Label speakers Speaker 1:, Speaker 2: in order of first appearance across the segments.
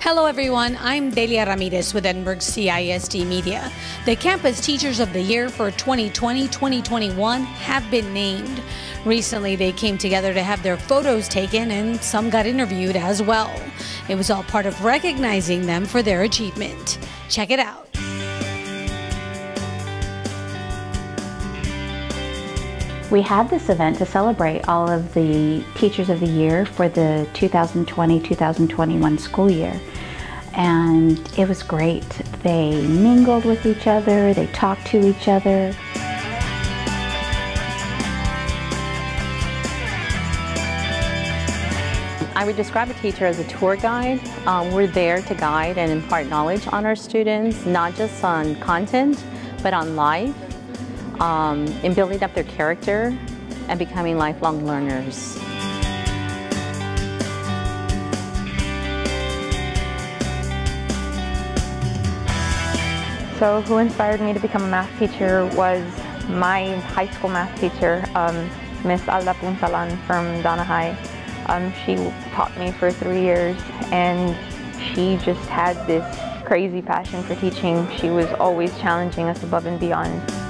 Speaker 1: Hello, everyone. I'm Delia Ramirez with Edinburg CISD Media. The Campus Teachers of the Year for 2020 2021 have been named. Recently, they came together to have their photos taken, and some got interviewed as well. It was all part of recognizing them for their achievement. Check it out.
Speaker 2: We had this event to celebrate all of the Teachers of the Year for the 2020-2021 school year. And it was great. They mingled with each other, they talked to each other.
Speaker 3: I would describe a teacher as a tour guide. Um, we're there to guide and impart knowledge on our students, not just on content, but on life um, in building up their character and becoming lifelong learners.
Speaker 4: So who inspired me to become a math teacher was my high school math teacher, um, Miss Alda Puntalan from Donna High. Um, she taught me for three years and she just had this crazy passion for teaching. She was always challenging us above and beyond.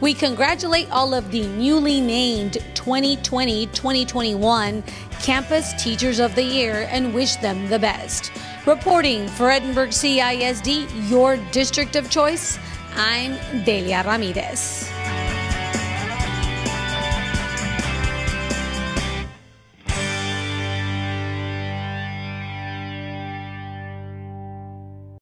Speaker 1: We congratulate all of the newly named 2020 2021 Campus Teachers of the Year and wish them the best. Reporting for Edinburg CISD, your district of choice, I'm Delia Ramirez.